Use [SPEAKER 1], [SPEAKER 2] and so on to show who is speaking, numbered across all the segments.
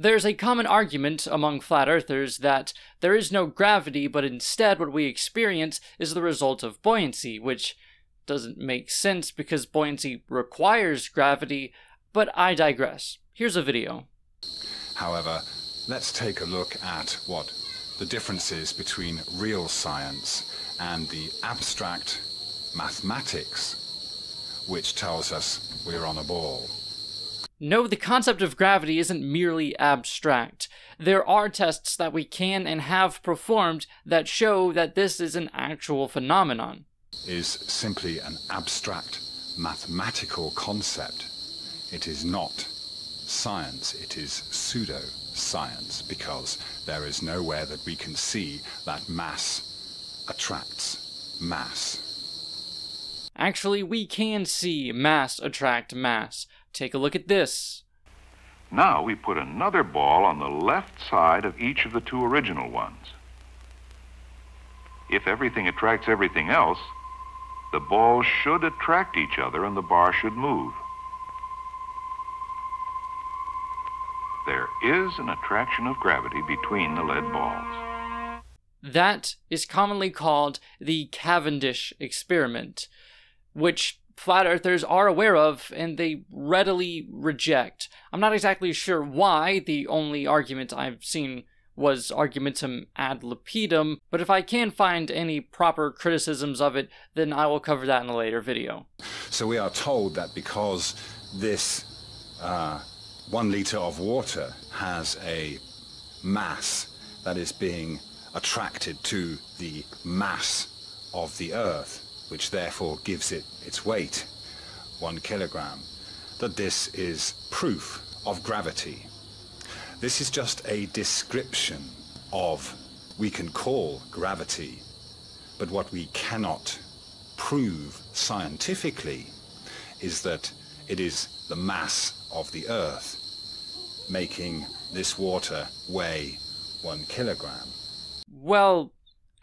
[SPEAKER 1] There's a common argument among flat earthers that there is no gravity, but instead what we experience is the result of buoyancy, which doesn't make sense because buoyancy requires gravity, but I digress. Here's a video.
[SPEAKER 2] However, let's take a look at what the difference is between real science and the abstract mathematics, which tells us we're on a ball.
[SPEAKER 1] No, the concept of gravity isn't merely abstract. There are tests that we can and have performed that show that this is an actual phenomenon.
[SPEAKER 2] Is simply an abstract mathematical concept. It is not science, it is pseudo science because there is nowhere that we can see that mass attracts mass.
[SPEAKER 1] Actually, we can see mass attract mass. Take a look at this.
[SPEAKER 3] Now we put another ball on the left side of each of the two original ones. If everything attracts everything else, the balls should attract each other and the bar should move. There is an attraction of gravity between the lead balls.
[SPEAKER 1] That is commonly called the Cavendish experiment, which flat earthers are aware of and they readily reject. I'm not exactly sure why. The only argument I've seen was argumentum ad lapidem, but if I can find any proper criticisms of it, then I will cover that in a later video.
[SPEAKER 2] So we are told that because this uh, one liter of water has a mass that is being attracted to the mass of the earth, which therefore gives it its weight, one kilogram, that this is proof of gravity. This is just a description of, we can call gravity, but what we cannot prove scientifically is that it is the mass of the earth making this water weigh one kilogram.
[SPEAKER 1] Well,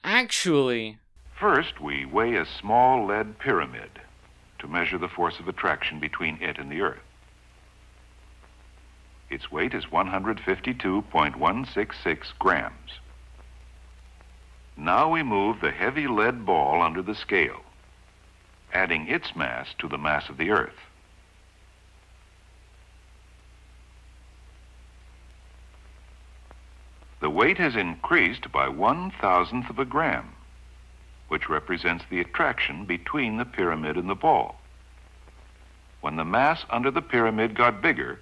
[SPEAKER 1] actually.
[SPEAKER 3] First, we weigh a small lead pyramid to measure the force of attraction between it and the Earth. Its weight is 152.166 grams. Now we move the heavy lead ball under the scale, adding its mass to the mass of the Earth. The weight has increased by one thousandth of a gram, which represents the attraction between the pyramid and the ball. When the mass under the pyramid got bigger,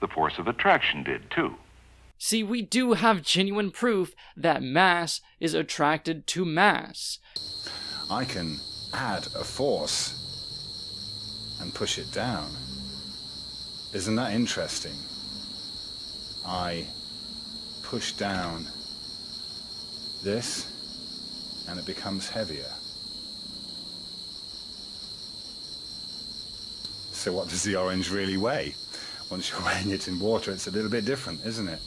[SPEAKER 3] the force of attraction did too.
[SPEAKER 1] See, we do have genuine proof that mass is attracted to mass.
[SPEAKER 2] I can add a force and push it down. Isn't that interesting? I push down this and it becomes heavier. So what does the orange really weigh? Once you're weighing it in water, it's a little bit different, isn't it?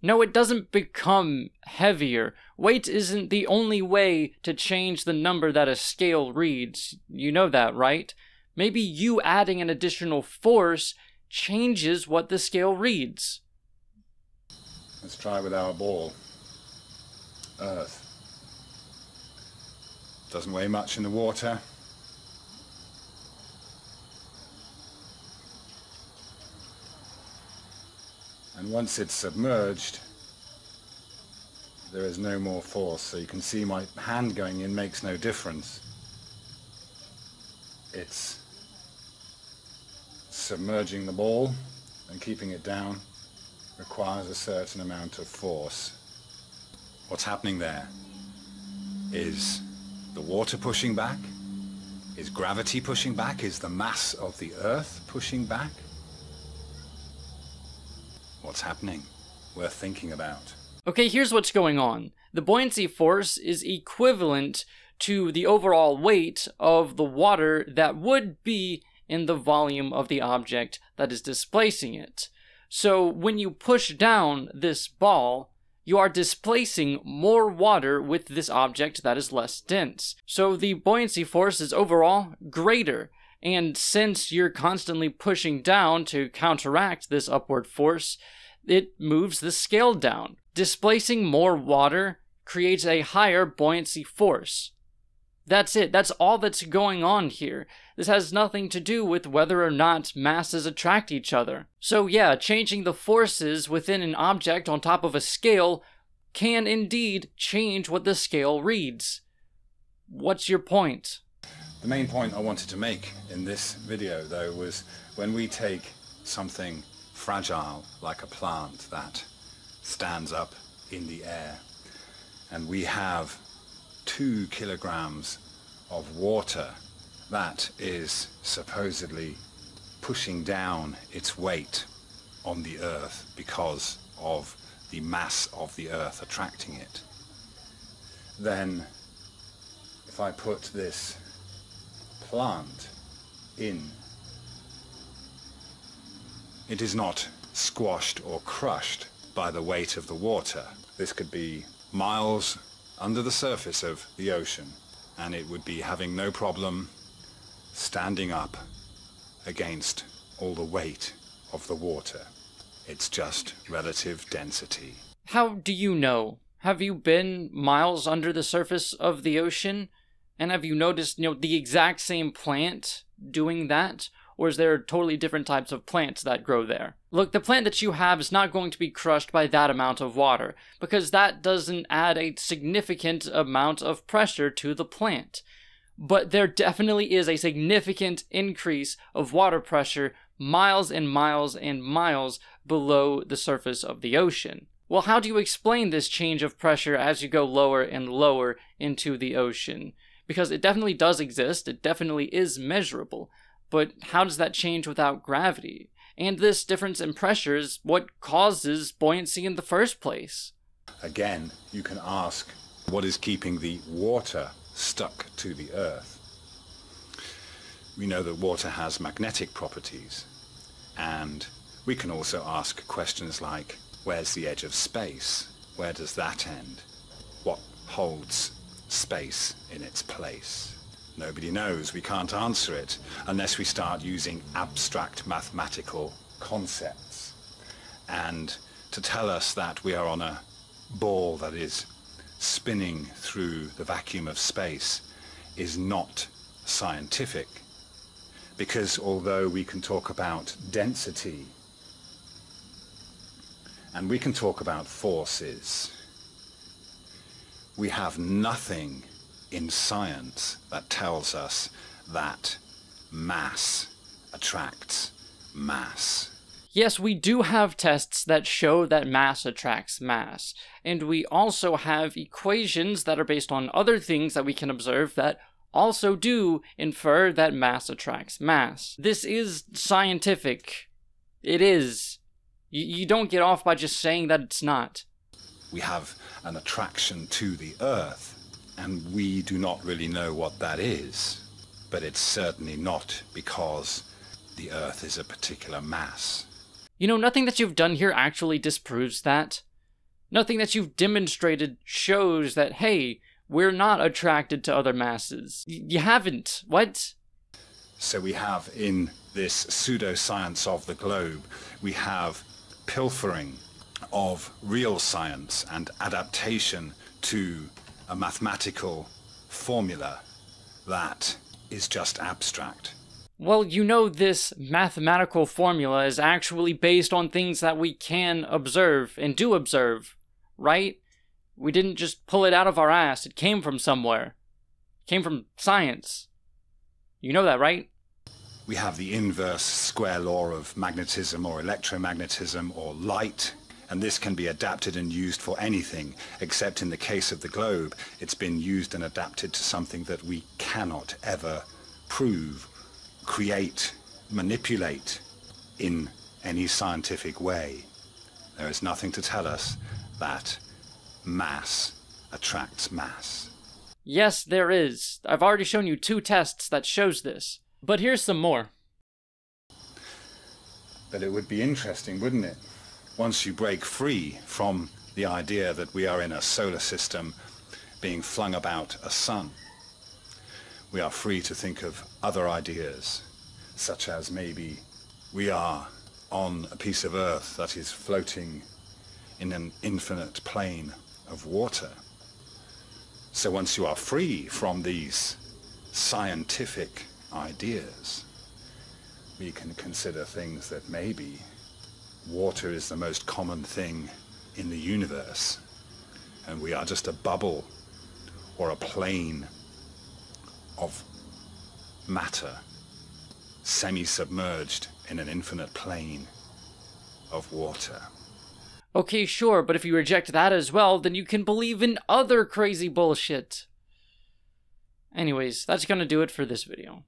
[SPEAKER 1] No, it doesn't become heavier. Weight isn't the only way to change the number that a scale reads. You know that, right? Maybe you adding an additional force changes what the scale reads.
[SPEAKER 2] Let's try with our ball. Earth. Doesn't weigh much in the water. And once it's submerged, there is no more force. So you can see my hand going in makes no difference. It's submerging the ball and keeping it down requires a certain amount of force. What's happening there is the water pushing back, is gravity pushing back, is the mass of the earth pushing back? What's happening? Worth thinking about.
[SPEAKER 1] Okay, here's what's going on. The buoyancy force is equivalent to the overall weight of the water that would be in the volume of the object that is displacing it. So when you push down this ball, you are displacing more water with this object that is less dense. So the buoyancy force is overall greater. And since you're constantly pushing down to counteract this upward force, it moves the scale down. Displacing more water creates a higher buoyancy force. That's it. That's all that's going on here. This has nothing to do with whether or not masses attract each other. So, yeah, changing the forces within an object on top of a scale can indeed change what the scale reads. What's your point?
[SPEAKER 2] The main point I wanted to make in this video, though, was when we take something fragile like a plant that stands up in the air and we have two kilograms of water that is supposedly pushing down its weight on the earth because of the mass of the earth attracting it then if I put this plant in it is not squashed or crushed by the weight of the water. This could be miles under the surface of the ocean and it would be having no problem standing up against all the weight of the water. It's just relative density.
[SPEAKER 1] How do you know? Have you been miles under the surface of the ocean? And have you noticed, you know, the exact same plant doing that? Or is there totally different types of plants that grow there? Look, the plant that you have is not going to be crushed by that amount of water, because that doesn't add a significant amount of pressure to the plant. But there definitely is a significant increase of water pressure miles and miles and miles below the surface of the ocean. Well, how do you explain this change of pressure as you go lower and lower into the ocean? Because it definitely does exist, it definitely is measurable. But how does that change without gravity? And this difference in pressure is what causes buoyancy in the first place.
[SPEAKER 2] Again, you can ask what is keeping the water stuck to the earth? We know that water has magnetic properties, and we can also ask questions like where's the edge of space? Where does that end? What holds space in its place? Nobody knows. We can't answer it unless we start using abstract mathematical concepts. And to tell us that we are on a ball that is spinning through the vacuum of space is not scientific. Because although we can talk about density and we can talk about forces, we have nothing in science that tells us that mass attracts mass.
[SPEAKER 1] Yes, we do have tests that show that mass attracts mass, and we also have equations that are based on other things that we can observe that also do infer that mass attracts mass. This is scientific. It is. You, you don't get off by just saying that it's not.
[SPEAKER 2] We have an attraction to the Earth and we do not really know what that is. But it's certainly not because the Earth is a particular mass.
[SPEAKER 1] You know, nothing that you've done here actually disproves that. Nothing that you've demonstrated shows that, hey, we're not attracted to other masses. Y- you haven't. What?
[SPEAKER 2] So we have in this pseudoscience of the globe, we have pilfering of real science and adaptation to a mathematical formula that is just abstract.
[SPEAKER 1] Well, you know, this mathematical formula is actually based on things that we can observe and do observe, right? We didn't just pull it out of our ass, it came from somewhere. It came from science. You know that, right?
[SPEAKER 2] We have the inverse square law of magnetism or electromagnetism or light and this can be adapted and used for anything, except in the case of the globe, it's been used and adapted to something that we cannot ever prove, create, manipulate in any scientific way. There is nothing to tell us that mass attracts mass.
[SPEAKER 1] Yes, there is. I've already shown you two tests that shows this. But here's some more.
[SPEAKER 2] But it would be interesting, wouldn't it? Once you break free from the idea that we are in a solar system being flung about a sun, we are free to think of other ideas, such as maybe we are on a piece of earth that is floating in an infinite plane of water. So once you are free from these scientific ideas, we can consider things that maybe water is the most common thing in the universe, and we are just a bubble or a plane of matter semi-submerged in an infinite plane of water.
[SPEAKER 1] Okay, sure, but if you reject that as well, then you can believe in other crazy bullshit. Anyways, that's gonna do it for this video.